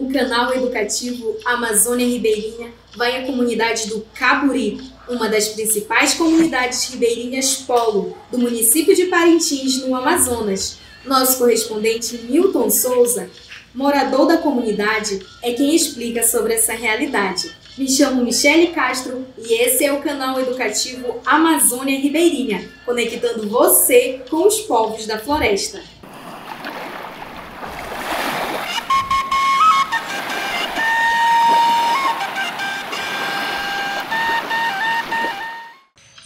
o canal educativo Amazônia Ribeirinha vai à comunidade do Caburi, uma das principais comunidades ribeirinhas polo do município de Parintins, no Amazonas. Nosso correspondente Milton Souza, morador da comunidade, é quem explica sobre essa realidade. Me chamo Michele Castro e esse é o canal educativo Amazônia Ribeirinha, conectando você com os povos da floresta.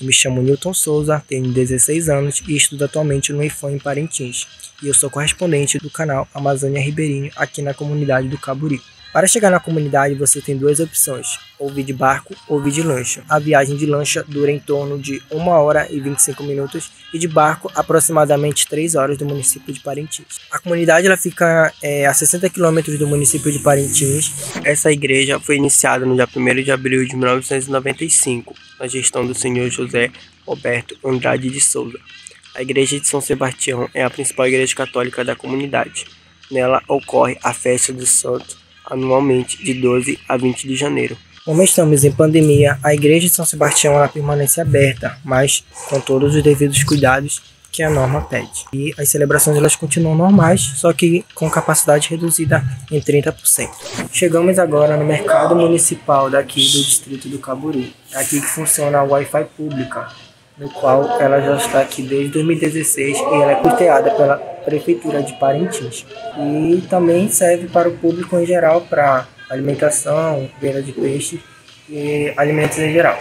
Me chamo Newton Souza, tenho 16 anos e estudo atualmente no IFAM em Parintins. E eu sou correspondente do canal Amazônia Ribeirinho aqui na comunidade do Caburi. Para chegar na comunidade, você tem duas opções: ou vir de barco ou vir de lancha. A viagem de lancha dura em torno de 1 hora e 25 minutos e de barco aproximadamente 3 horas do município de Parintins. A comunidade ela fica é, a 60 quilômetros do município de Parintins. Essa igreja foi iniciada no dia 1 de abril de 1995, na gestão do senhor José Roberto Andrade de Souza. A igreja de São Sebastião é a principal igreja católica da comunidade. Nela ocorre a festa do Santo anualmente de 12 a 20 de janeiro. Como estamos em pandemia, a igreja de São Sebastião ela permanece aberta, mas com todos os devidos cuidados que a norma pede. E as celebrações elas continuam normais, só que com capacidade reduzida em 30%. Chegamos agora no mercado municipal daqui do distrito do Caburi. É aqui que funciona a Wi-Fi pública, no qual ela já está aqui desde 2016 e ela é custeada pela Prefeitura de Parintins. E também serve para o público em geral, para alimentação, venda de peixe e alimentos em geral.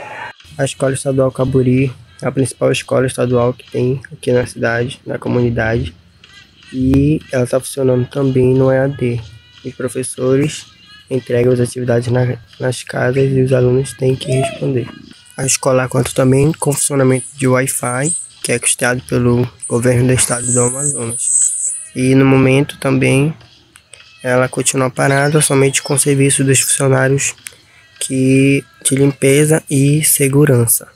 A Escola Estadual Caburi é a principal escola estadual que tem aqui na cidade, na comunidade. E ela está funcionando também no EAD. Os professores entregam as atividades na, nas casas e os alunos têm que responder. A escola conta também com funcionamento de Wi-Fi, que é custeado pelo governo do estado do Amazonas. E no momento também ela continua parada somente com o serviço dos funcionários que de limpeza e segurança.